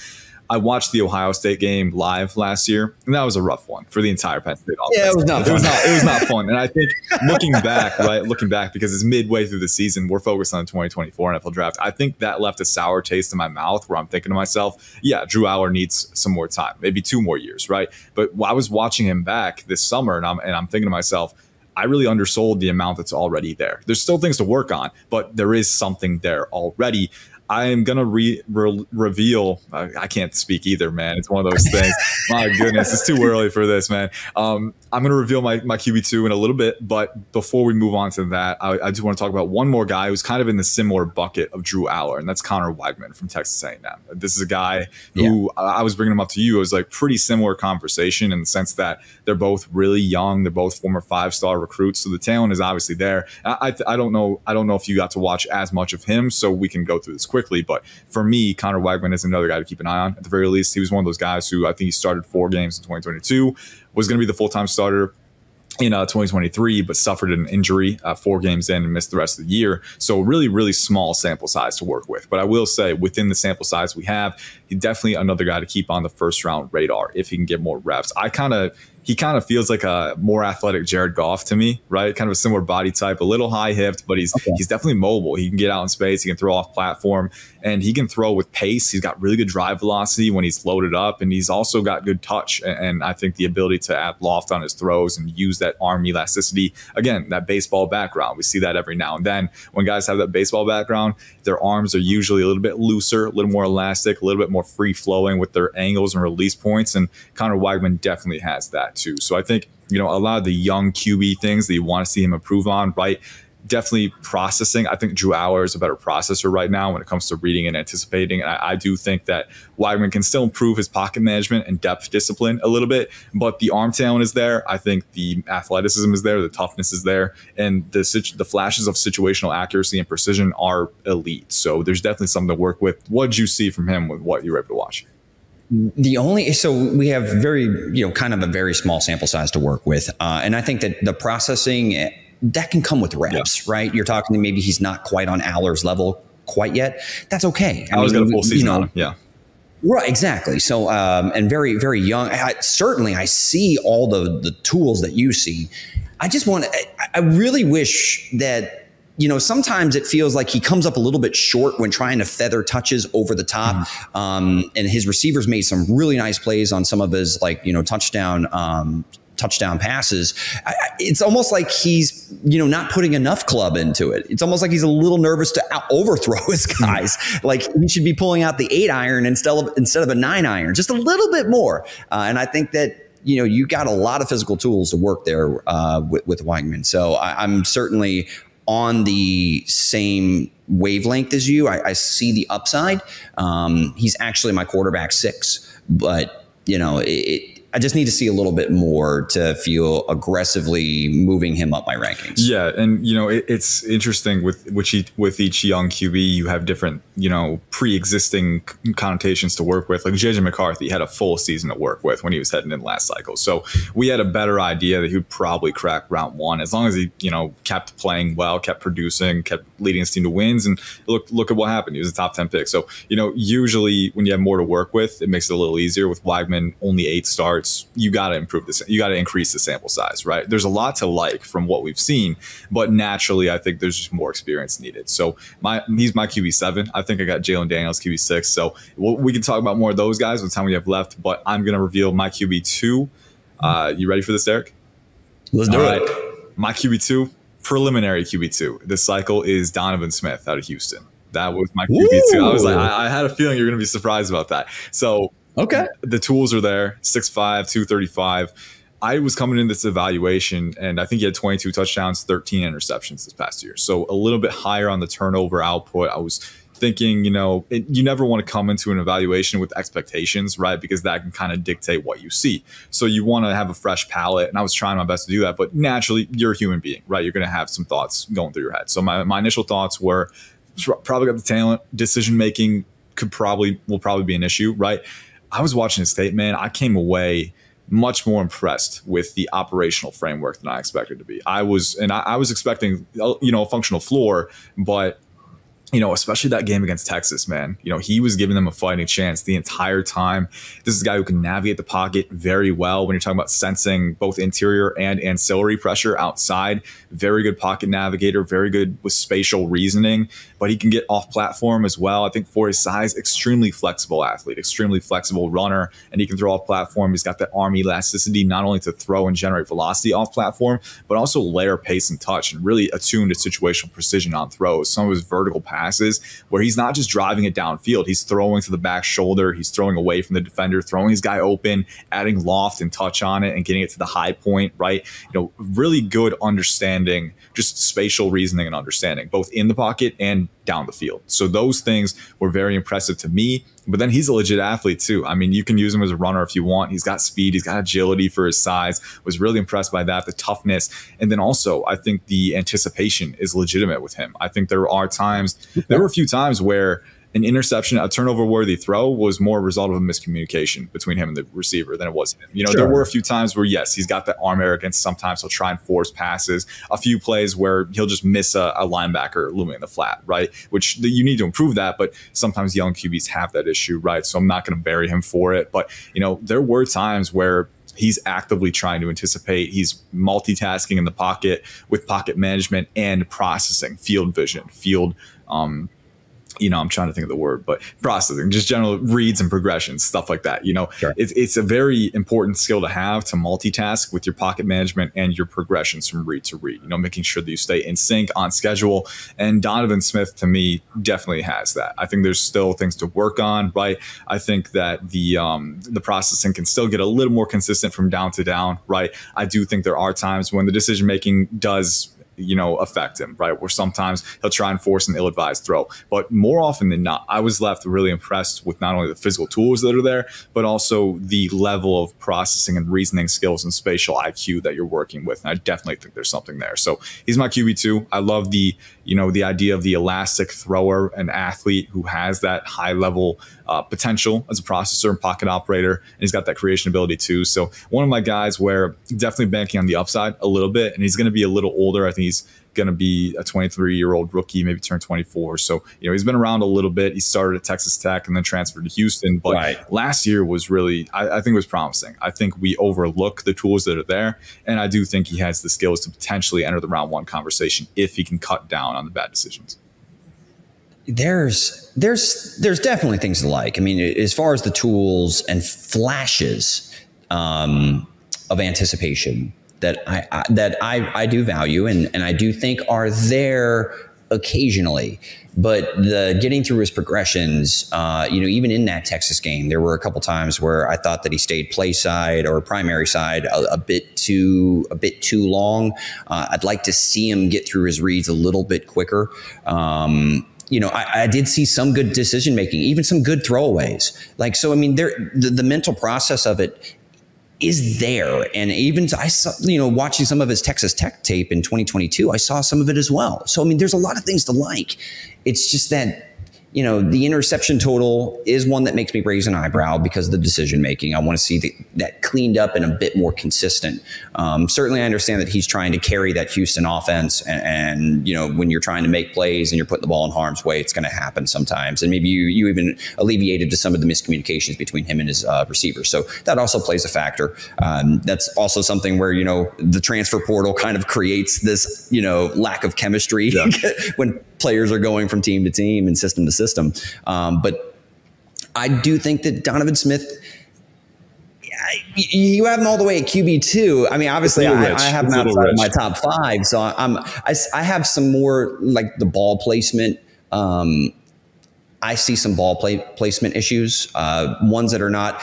A: I watched the Ohio State game live last year, and that was a rough one for the entire Penn State offense.
B: Yeah, it was not.
A: It was not. It was not fun. And I think looking back, right, looking back because it's midway through the season, we're focused on the 2024 NFL Draft. I think that left a sour taste in my mouth, where I'm thinking to myself, yeah, Drew Allar needs some more time, maybe two more years, right? But I was watching him back this summer, and I'm and I'm thinking to myself. I really undersold the amount that's already there. There's still things to work on, but there is something there already. I am gonna re, re reveal. I, I, can't speak either, man. It's one of those things. [LAUGHS] my goodness, it's too early for this, man. Um, I'm gonna reveal my my QB two in a little bit, but before we move on to that, I, I do want to talk about one more guy who's kind of in the similar bucket of Drew Allar, and that's Conner Weigman from Texas A&M. This is a guy who yeah. I was bringing him up to you. It was like pretty similar conversation in the sense that they're both really young. They're both former five star recruits, so the talent is obviously there. I, I, I don't know. I don't know if you got to watch as much of him, so we can go through this quickly. But for me, Conner Weigman is another guy to keep an eye on. At the very least, he was one of those guys who I think he started four games in 2022, was going to be the full time starter in uh, 2023, but suffered an injury uh, four games in and missed the rest of the year. So really, really small sample size to work with. But I will say, within the sample size we have, definitely another guy to keep on the first round radar if he can get more reps. I kind of he kind of feels like a more athletic Jared Goff to me, right? Kind of a similar body type, a little high hipped, but he's okay. he's definitely mobile. He can get out in space, he can throw off platform, and he can throw with pace. He's got really good drive velocity when he's loaded up, and he's also got good touch. And I think the ability to add loft on his throws and use that arm elasticity. Again, that baseball background. We see that every now and then. When guys have that baseball background, their arms are usually a little bit looser, a little more elastic, a little bit more free flowing with their angles and release points. And Conner Weigman definitely has that too. So I think, you know, a lot of the young QB things that you want to see him improve on, right? definitely processing. I think Drew Allar is a better processor right now when it comes to reading and anticipating. And I, I, do think that Weigman can still improve his pocket management and depth discipline a little bit, but the arm talent is there. I think the athleticism is there, the toughness is there, and the the flashes of situational accuracy and precision are elite. So there's definitely something to work with. What did you see from him with what you were able to watch?
B: The only so we have very you know kind of a very small sample size to work with uh, and i think that the processing that can come with reps, yeah. right? You're talking to maybe he's not quite on Allar's level quite yet. That's okay.
A: I, I was got a full season you know, on him. Yeah.
B: Right, exactly. So, um, and very, very young. I, certainly, I see all the the tools that you see. I just want. I, I really wish that you know, sometimes it feels like he comes up a little bit short when trying to feather touches over the top. Mm-hmm. Um, and his receivers made some really nice plays on some of his like, you know, touchdown um, touchdown passes. I, it's almost like he's, you know, not putting enough club into it. It's almost like he's a little nervous to out- overthrow [LAUGHS] his hmm. guys. like he should be pulling out the eight iron instead of instead of a nine iron, just a little bit more. Uh, and I think that you know you got a lot of physical tools to work there uh, with, with Weigman. So I, I'm certainly on the same wavelength as you. I, I see the upside. Um, he's actually my quarterback six, but you know, it, I just need to see a little bit more to feel aggressively moving him up my rankings.
A: Yeah, and you know it, it's interesting with which each, with each young QB you have different you know pre-existing connotations to work with. Like JJ McCarthy had a full season to work with when he was heading in last cycle, so we had a better idea that he would probably crack round one as long as he you know kept playing well, kept producing, kept leading his team to wins, and look look at what happened. He was a top ten pick. So you know usually when you have more to work with, it makes it a little easier. With Weigman only eight starts you got to improve this. You got to increase the sample size, right? There's a lot to like from what we've seen, but naturally, I think there's just more experience needed. So my he's my QB seven. I think I got Jalon Daniels QB six. So we'll, we can talk about more of those guys with the time we have left. But I'm gonna reveal my QB two. Uh, you ready for this, Derek?
B: Let's do All it.
A: Right. My QB two, preliminary QB two. This cycle is Donovan Smith out of Houston. That was my QB two. I was like, I, I had a feeling you're gonna be surprised about that. So
B: Okay.
A: The tools are there 6'5, 235. I was coming in this evaluation and I think he had 22 touchdowns, 13 interceptions this past year. So a little bit higher on the turnover output. I was thinking, you know, it, you never want to come into an evaluation with expectations, right? Because that can kind of dictate what you see. So you want to have a fresh palette. And I was trying my best to do that. But naturally, you're a human being, right? You're going to have some thoughts going through your head. So my, my initial thoughts were probably got the talent, decision making could probably, will probably be an issue, right? I was watching his tape, man. I came away much more impressed with the operational framework than I expected to be. I was, and I, I was expecting, uh, you know, a functional floor, but you know, especially that game against Texas, man. You know, he was giving them a fighting chance the entire time. This is a guy who can navigate the pocket very well when you're talking about sensing both interior and ancillary pressure outside. Very good pocket navigator, very good with spatial reasoning, but he can get off platform as well. I think for his size, extremely flexible athlete, extremely flexible runner, and he can throw off platform. He's got that arm elasticity, not only to throw and generate velocity off platform, but also layer pace and touch and really attune to situational precision on throws. Some of his vertical passes passes where he's not just driving it downfield. He's throwing to the back shoulder. He's throwing away from the defender, throwing his guy open, adding loft and touch on it and getting it to the high point, right? You know, really good understanding, just spatial reasoning and understanding, both in the pocket and down the field. So those things were very impressive to me. But then he's a legit athlete too. I mean, you can use him as a runner if you want. He's got speed, he's got agility for his size. Was really impressed by that, the toughness, and then also I think the anticipation is legitimate with him. I think there are times, there were a few times where an interception, a turnover worthy throw was more a result of a miscommunication between him and the receiver than it was him. You know, sure. there were a few times where, yes, he's got that arm arrogance. Sometimes he'll try and force passes. A few plays where he'll just miss a, a linebacker looming in the flat, right? Which the, you need to improve that. But sometimes young QBs have that issue, right? So I'm not going to bury him for it. But, you know, there were times where he's actively trying to anticipate. He's multitasking in the pocket with pocket management and processing, field vision, field um, you know, I'm trying to think of the word, but processing, just general reads and progressions, stuff like that. You know, sure. it's, it's a very important skill to have to multitask with your pocket management and your progressions from read to read, you know, making sure that you stay in sync on schedule. And Donovan Smith, to me, definitely has that. I think there's still things to work on, right? I think that the, um, the processing can still get a little more consistent from down to down, right? I do think there are times when the decision making does you know, affect him, right? Where sometimes he'll try and force an ill advised throw. But more often than not, I was left really impressed with not only the physical tools that are there, but also the level of processing and reasoning skills and spatial IQ that you're working with. And I definitely think there's something there. So he's my QB2. I love the, you know, the idea of the elastic thrower, an athlete who has that high level uh, potential as a processor and pocket operator. And he's got that creation ability too. So one of my guys where definitely banking on the upside a little bit. And he's going to be a little older. I think he's going to be a 23 year old rookie, maybe turn 24. So, you know, he's been around a little bit. He started at Texas Tech and then transferred to Houston. But right. last year was really, I, I think, was promising. I think we overlook the tools that are there. And I do think he has the skills to potentially enter the round one conversation if he can cut down on the bad decisions.
B: There's there's there's definitely things to like. I mean, as far as the tools and flashes um, of anticipation, that I, I that I, I do value and, and I do think are there occasionally. But the getting through his progressions, uh, you know, even in that Texas game, there were a couple times where I thought that he stayed play side or primary side a, a bit too a bit too long. Uh, I'd like to see him get through his reads a little bit quicker. Um, you know, I, I, did see some good decision making, even some good throwaways. Like, so I mean, there the, the mental process of it is there. And even I saw, you know, watching some of his Texas Tech tape in 2022, I saw some of it as well. So, I mean, there's a lot of things to like. It's just that you know, the interception total is one that makes me raise an eyebrow because of the decision making. I want to see the, that cleaned up and a bit more consistent. Um, certainly, I understand that he's trying to carry that Houston offense, and, and, you know, when you're trying to make plays and you're putting the ball in harm's way, it's going to happen sometimes. And maybe you you even alleviated to some of the miscommunications between him and his uh, receivers, so that also plays a factor. Um, that's also something where you know the transfer portal kind of creates this you know lack of chemistry yeah. [LAUGHS] when players are going from team to team and system to system. Um, but I do think that Donovan Smith. you have him all the way at QB two. I mean, obviously, I, I, have him outside of my top five, so I'm I, I, have some more like the ball placement. Um, I see some ball play placement issues, uh, ones that are not.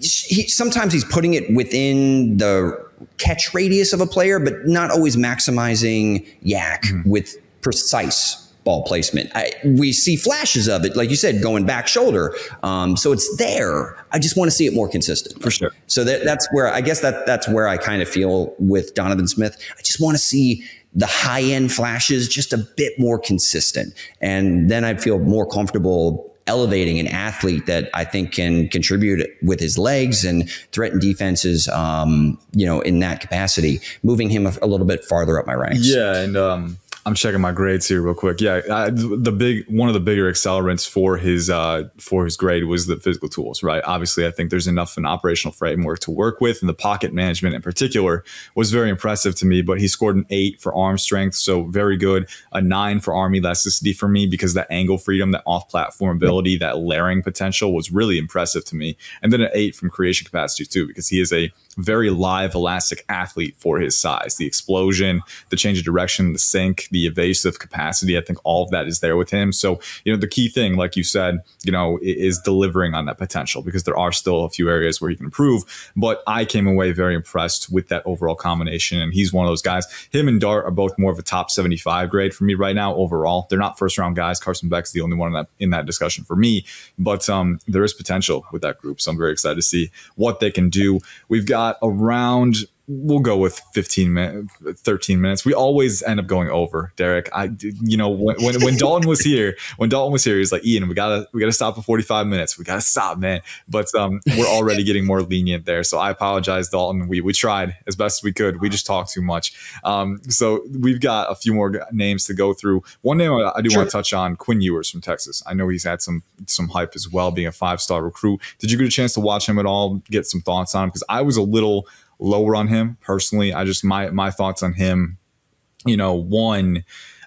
B: He, sometimes he's putting it within the catch radius of a player, but not always maximizing YAC mm-hmm. with precise ball placement. I, we see flashes of it, like you said, going back shoulder. Um, so it's there. I just want to see it more consistent.
A: For sure.
B: So that, that's where I guess that that's where I kind of feel with Donovan Smith. I just want to see the high end flashes just a bit more consistent, and then I feel more comfortable elevating an athlete that I think can contribute with his legs and threaten defenses, um, you know, in that capacity, moving him a, a, little bit farther up my ranks.
A: Yeah, and um, I'm checking my grades here real quick. Yeah, I, the big one of the bigger accelerants for his uh, for his grade was the physical tools. Right. Obviously, I think there's enough an operational framework to work with, and the pocket management in particular was very impressive to me. But he scored an eight for arm strength, so very good. A nine for arm elasticity for me because that angle freedom, that off platform ability, that layering potential was really impressive to me. And then an eight from creation capacity too, because he is a very live, elastic athlete for his size. The explosion, the change of direction, the sink, the evasive capacity. I think all of that is there with him. So, you know, the key thing, like you said, you know, is delivering on that potential because there are still a few areas where he can improve. But I came away very impressed with that overall combination. And he's one of those guys. Him and Dart are both more of a top 75 grade for me right now overall. They're not first round guys. Carson Beck's the only one in that, in that discussion for me. But um, there is potential with that group. So I'm very excited to see what they can do. We've got got around we'll go with 15 minutes 13 minutes. We always end up going over derek. I you know when, when, when dalton was here when dalton was here he's like ian we gotta we gotta stop at 45 minutes. We gotta stop man. But um we're already getting more lenient there. So i apologize dalton. We we tried as best as we could. We just talked too much. Um so we've got a few more names to go through. One name i, I do sure. want to touch on quinn ewers from texas. I know he's had some some hype as well being a five star recruit. Did you get a chance to watch him at all get some thoughts on him? Because i was a little lower on him personally. I just my my thoughts on him. You know, one,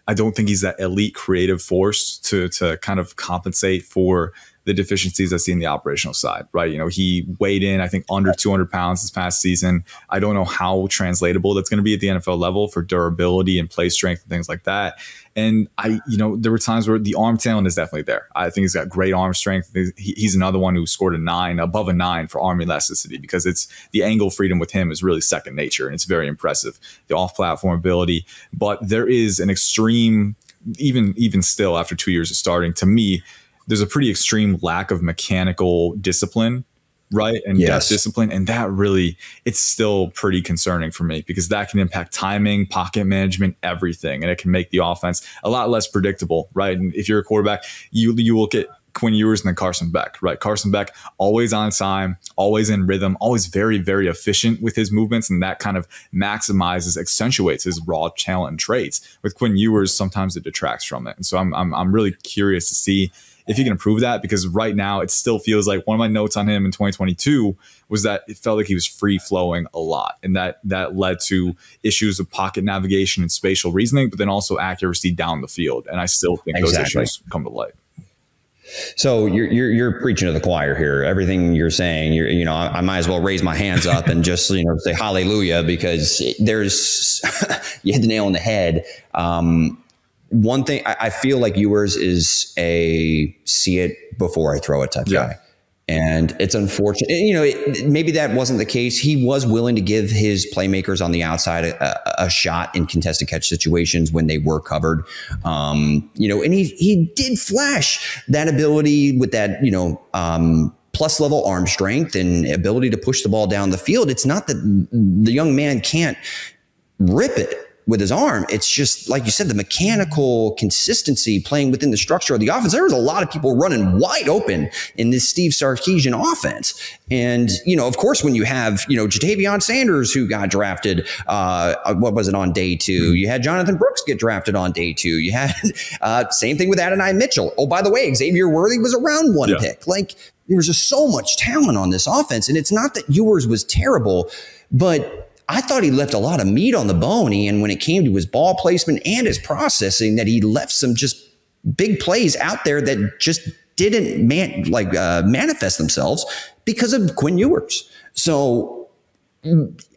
A: I don't think he's that elite creative force to to kind of compensate for the deficiencies I see in the operational side, right? You know, he weighed in, I think, under 200 pounds this past season. I don't know how translatable that's going to be at the NFL level for durability and play strength and things like that. And I, you know, there were times where the arm talent is definitely there. I think he's got great arm strength. He's another one who scored a nine, above a nine for arm elasticity because it's the angle freedom with him is really second nature and it's very impressive. The off platform ability, but there is an extreme, even even still after two years of starting, to me, there's a pretty extreme lack of mechanical discipline right and yes. discipline and that really it's still pretty concerning for me because that can impact timing pocket management everything and it can make the offense a lot less predictable right and if you're a quarterback you you look at Quinn Ewers and then Carson Beck, right? Carson Beck, always on time, always in rhythm, always very, very efficient with his movements. And that kind of maximizes, accentuates his raw talent and traits. With Quinn Ewers, sometimes it detracts from it. And so I'm, I'm, I'm really curious to see if he can improve that because right now it still feels like one of my notes on him in 2022 was that it felt like he was free flowing a lot and that that led to issues of pocket navigation and spatial reasoning but then also accuracy down the field and I still think exactly. those issues come to light.
B: So you're, you're, you're preaching to the choir here. Everything you're saying, you're, you know, I, I, might as well raise my hands up and just you know say hallelujah because there's [LAUGHS] you hit the nail on the head. Um, one thing I, I, feel like Ewers is a see it before I throw it type yeah. guy. And it's unfortunate, you know, it, maybe that wasn't the case. He was willing to give his playmakers on the outside a, a shot in contested catch situations when they were covered. Um, you know, and he, he did flash that ability with that, you know, um, plus level arm strength and ability to push the ball down the field. It's not that the young man can't rip it with his arm. It's just like you said, the mechanical consistency playing within the structure of the offense. There was a lot of people running wide open in this Steve Sarkisian offense. And, you know, of course, when you have, you know, Ja'Tavion Sanders, who got drafted, uh, what was it on day two? You had Jonathan Brooks get drafted on day two. You had, [LAUGHS] uh, same thing with Adonai Mitchell. Oh, by the way, Xavier Worthy was a round one yeah. pick. Like, there was just so much talent on this offense. And it's not that Ewers was terrible, but I thought he left a lot of meat on the bone. And when it came to his ball placement and his processing, that he left some just big plays out there that just didn't man, like uh, manifest themselves because of Quinn Ewers. So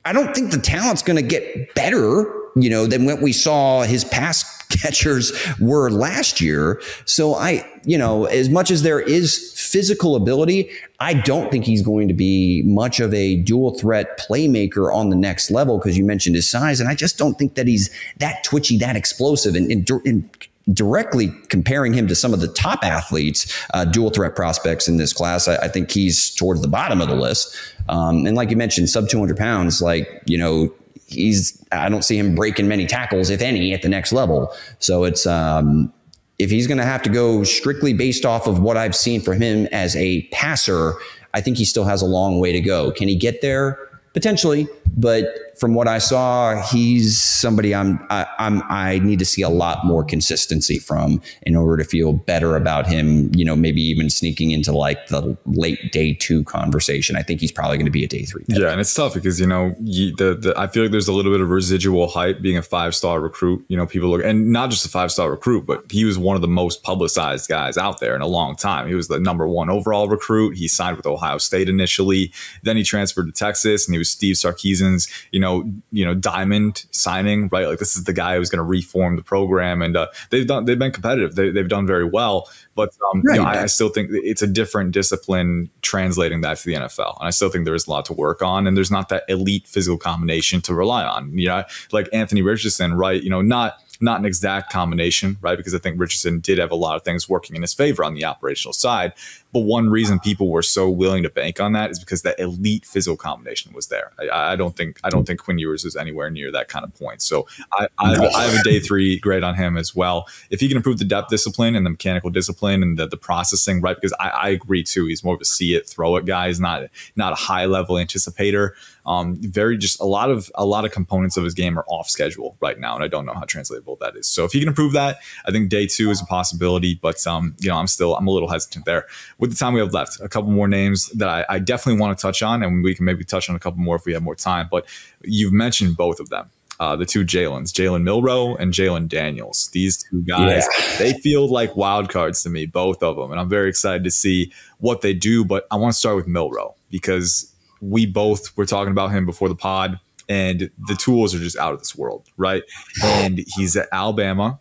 B: I don't think the talent's going to get better, you know, than what we saw his pass catchers were last year. So I, you know, as much as there is physical ability, I don't think he's going to be much of a dual threat playmaker on the next level because you mentioned his size. And I just don't think that he's that twitchy, that explosive. And, and, and directly comparing him to some of the top athletes, uh, dual threat prospects in this class, I, I, think he's towards the bottom of the list. Um, and like you mentioned, sub 200 pounds, like, you know, he's I don't see him breaking many tackles, if any, at the next level. So it's um, if he's going to have to go strictly based off of what I've seen from him as a passer, I think he still has a long way to go. Can he get there? Potentially, but from what I saw, he's somebody I'm I, I'm I need to see a lot more consistency from in order to feel better about him. You know, maybe even sneaking into like the late day two conversation. I think he's probably going to be a day three.
A: Yeah, and it's tough because you know you, the, the I feel like there's a little bit of residual hype being a five star recruit. You know, people look and not just a five star recruit, but he was one of the most publicized guys out there in a long time. He was the number one overall recruit. He signed with Ohio State initially, then he transferred to Texas, and he was Steve Sarkisian's you know, you know, diamond signing, right? Like this is the guy who's going to reform the program, and uh, they've done they've been competitive. They, have done very well, but um, right. you know, I, I, still think it's a different discipline translating that to the NFL, and I still think there's a lot to work on, and there's not that elite physical combination to rely on. You know, like Anthony Richardson, right? You know, not not an exact combination, right? Because I think Richardson did have a lot of things working in his favor on the operational side. But one reason people were so willing to bank on that is because that elite physical combination was there. I, I don't think I don't think Quinn Ewers is anywhere near that kind of point. So I, I, have, I have a day three grade on him as well. If he can improve the depth discipline and the mechanical discipline and the, the processing, right? Because I, I agree too. He's more of a see it, throw it guy. He's not not a high level anticipator. Um, very just a lot of a lot of components of his game are off schedule right now, and I don't know how translatable that is. So if he can improve that, I think day two is a possibility. But um, you know, I'm still I'm a little hesitant there. With the time we have left, a couple more names that I, I definitely want to touch on, and we can maybe touch on a couple more if we have more time. But you've mentioned both of them. Uh, the two Jalen's, Jalen Milroe and Jalon Daniels. These two guys, yeah. they feel like wild cards to me, both of them. And I'm very excited to see what they do. But I want to start with Milroe because we both were talking about him before the pod, and the tools are just out of this world, right? And he's at Alabama,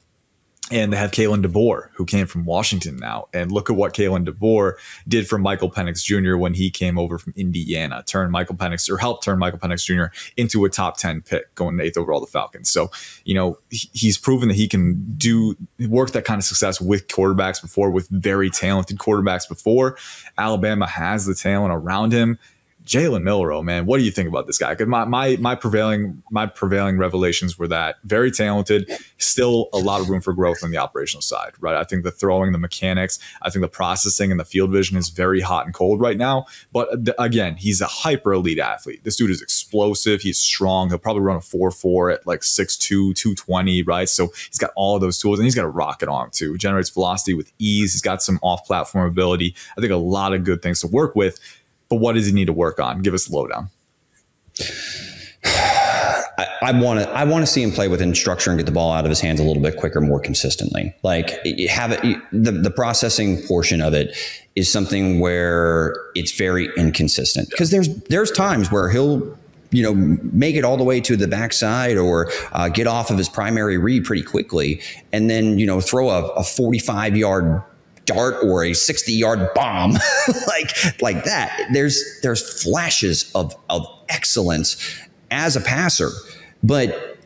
A: and they have Kalen DeBoer, who came from Washington now. And look at what Kalen DeBoer did for Michael Penix Jr. when he came over from Indiana, turned Michael Penix or helped turn Michael Penix Jr. into a top 10 pick going eighth overall, the Falcons. So, you know, he's proven that he can do work that kind of success with quarterbacks before, with very talented quarterbacks before. Alabama has the talent around him. Jalen Milroe, man, what do you think about this guy? Because my, my my prevailing my prevailing revelations were that very talented, still a lot of room for growth on the operational side, right? I think the throwing, the mechanics, I think the processing and the field vision is very hot and cold right now. But uh, again, he's a hyper elite athlete. This dude is explosive. He's strong. He'll probably run a 4-4 at like 6'2", 220, right? So he's got all of those tools and he's got a rocket arm too. Generates velocity with ease. He's got some off platform ability. I think a lot of good things to work with but what does he need to work on? Give us a lowdown.
B: I want to I want to see him play within structure and get the ball out of his hands a little bit quicker, more consistently. Like have it the the processing portion of it is something where it's very inconsistent because there's there's times where he'll you know, make it all the way to the backside or uh, get off of his primary read pretty quickly, and then you know throw a, a 45 yard dart or a 60 yard bomb [LAUGHS] like like that. There's there's flashes of of excellence as a passer, but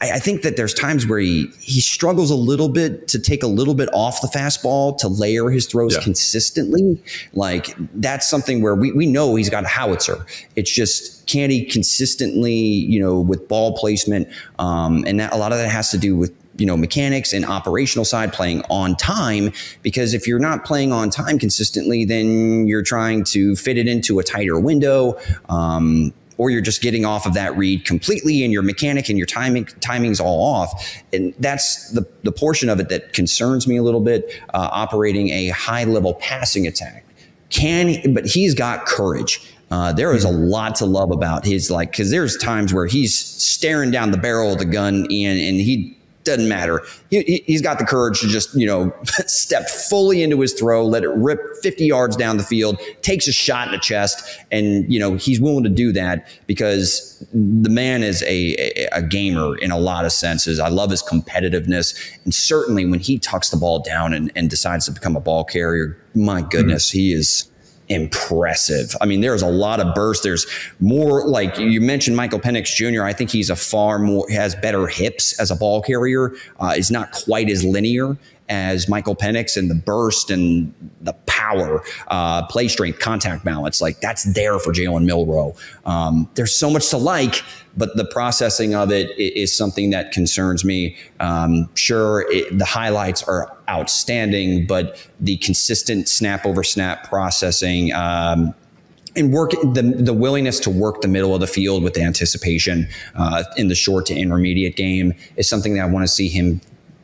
B: I, I think that there's times where he he struggles a little bit to take a little bit off the fastball to layer his throws yeah. consistently. Like that's something where we, we know he's got a howitzer. It's just can he consistently, you know, with ball placement, um, and that a lot of that has to do with you know mechanics and operational side playing on time because if you're not playing on time consistently then you're trying to fit it into a tighter window um, or you're just getting off of that read completely and your mechanic and your timing timing's all off. And that's the, the portion of it that concerns me a little bit, uh, operating a high level passing attack. Can but he's got courage. Uh, there is a hmm. lot to love about his like because there's times where he's staring down the barrel of the gun and and he doesn't matter. He, has got the courage to just, you know, [LAUGHS] step fully into his throw, let it rip 50 yards down the field, takes a shot in the chest. And, you know, he's willing to do that because the man is a, a, a gamer in a lot of senses. I love his competitiveness. And certainly when he tucks the ball down and, and decides to become a ball carrier, my goodness, mm-hmm. he is impressive. I mean, there's a lot of bursts. There's more like you mentioned Michael Penix Jr. I think he's a far more has better hips as a ball carrier. Uh, is not quite as linear as Michael Penix and the burst and the power, uh, play strength, contact balance. Like that's there for Jalen Milroe. Um, there's so much to like, but the processing of it is something that concerns me. Um, sure, it, the highlights are outstanding, but the consistent snap over snap processing. Um, and work the, the willingness to work the middle of the field with the anticipation uh, in the short to intermediate game is something that I want to see him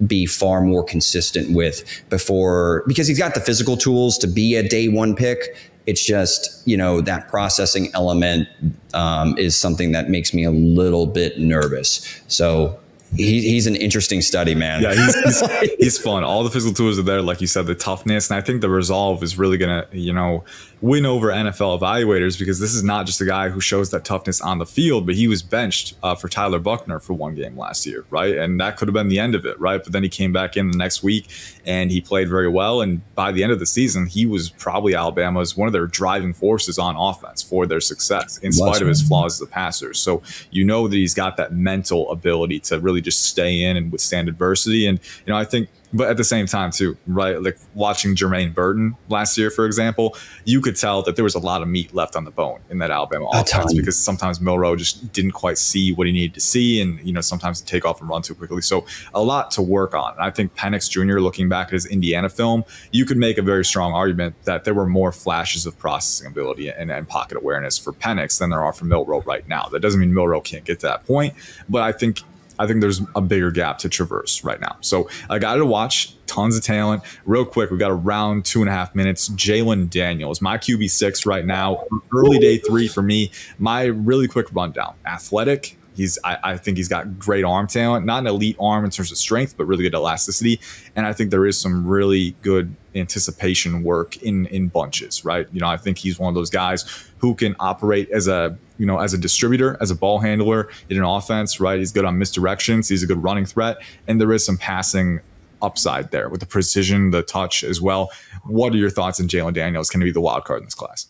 B: be far more consistent with before because he's got the physical tools to be a day one pick. It's just you know that processing element um, is something that makes me a little bit nervous. So he, he's an interesting study, man.
A: Yeah, he's, he's, [LAUGHS] he's, fun. All the physical tools are there, like you said, the toughness, and I think the resolve is really gonna, you know, win over NFL evaluators because this is not just a guy who shows that toughness on the field, but he was benched uh, for Tyler Buchner for one game last year, right? And that could have been the end of it, right? But then he came back in the next week and he played very well. And by the end of the season, he was probably Alabama's one of their driving forces on offense for their success, in spite of his flaws as a passer. So you know that he's got that mental ability to really just stay in and withstand adversity. And you know, I think but at the same time too right like watching jermaine burton last year for example you could tell that there was a lot of meat left on the bone in that alabama offense because sometimes milroe just didn't quite see what he needed to see and you know sometimes take off and run too quickly. So a lot to work on. And i think penix jr looking back at his indiana film you could make a very strong argument that there were more flashes of processing ability and, and pocket awareness for penix than there are for milroe right now. That doesn't mean milroe can't get to that point but i think I think there's a bigger gap to traverse right now. So I got to watch tons of talent. Real quick, we got around two and a half minutes. Jalon Daniels, my QB six right now, early day three for me. My really quick rundown: athletic. He's, I, I think he's got great arm talent, not an elite arm in terms of strength, but really good elasticity. And I think there is some really good anticipation work in in bunches, right? You know, I think he's one of those guys who can operate as a you know, as a distributor, as a ball handler in an offense, right? He's good on misdirections. He's a good running threat. And there is some passing upside there with the precision, the touch as well. What are your thoughts on Jalon Daniels? Can he be the wild card in this class?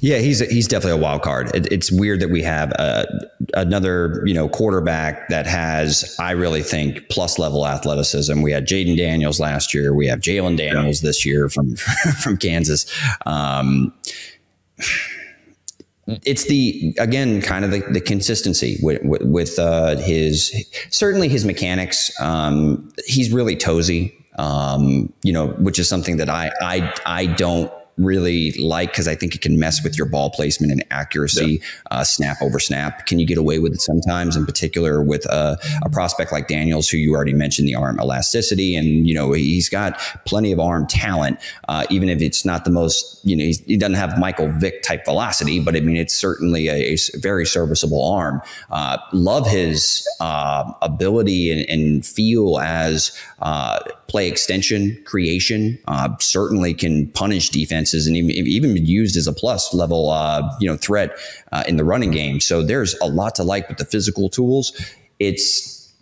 B: Yeah, he's he's definitely a wild card. It, it's weird that we have uh, another you know quarterback that has I really think plus level athleticism. We had Jayden Daniels last year. We have Jalon Daniels yeah. this year from [LAUGHS] from Kansas. Um, it's the again kind of the, the consistency with, with, uh, his certainly his mechanics. Um, he's really toesy, um, you know, which is something that I I I don't really like because I think it can mess with your ball placement and accuracy, yeah. uh, snap over snap. Can you get away with it sometimes? In particular, with a, a, prospect like Daniels, who you already mentioned the arm elasticity, and you know he's got plenty of arm talent. Uh, even if it's not the most, you know, he doesn't have Michael Vick type velocity, but I mean it's certainly a, a very serviceable arm. Uh, love his uh, ability and, and, feel as uh, play extension, creation, uh, certainly can punish defenses and even, even used as a plus level, uh, you know, threat uh, in the running game. So there's a lot to like with the physical tools. It's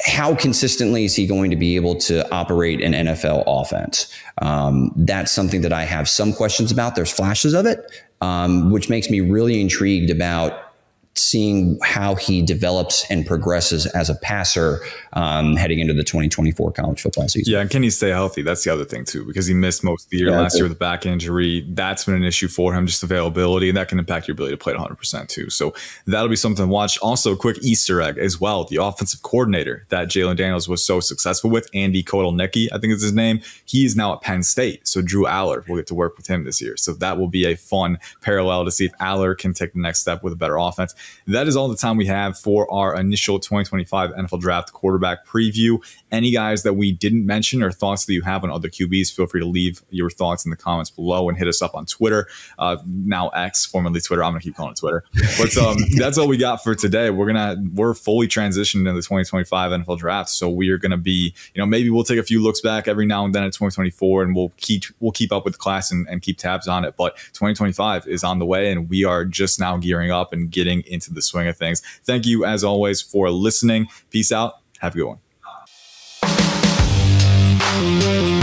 B: how consistently is he going to be able to operate an NFL offense? Um, that's something that I have some questions about. There's flashes of it, um, which makes me really intrigued about seeing how he develops and progresses as a passer um, heading into the 2024 college football season.
A: Yeah, and can he stay healthy? That's the other thing too, because he missed most of the year yeah, last year with a back injury. That's been an issue for him, just availability, and that can impact your ability to play at 100 percent too. So that'll be something to watch. Also, a quick Easter egg as well: the offensive coordinator that Jalon Daniels was so successful with, Andy Kotelnicki, I think is his name. He is now at Penn State, so Drew Allar will get to work with him this year. So that will be a fun parallel to see if Allar can take the next step with a better offense. That is all the time we have for our initial 2025 NFL Draft quarterback preview. Any guys that we didn't mention or thoughts that you have on other QBs, feel free to leave your thoughts in the comments below and hit us up on Twitter. Uh, now X, formerly Twitter. I'm gonna keep calling it Twitter. But um, [LAUGHS] that's all we got for today. We're gonna we're fully transitioned into the 2025 NFL Draft, so we are gonna be, you know, maybe we'll take a few looks back every now and then at 2024, and we'll keep we'll keep up with the class and, and keep tabs on it. But 2025 is on the way, and we are just now gearing up and getting into the swing of things. Thank you, as always, for listening. Peace out. Have a good one. Bye.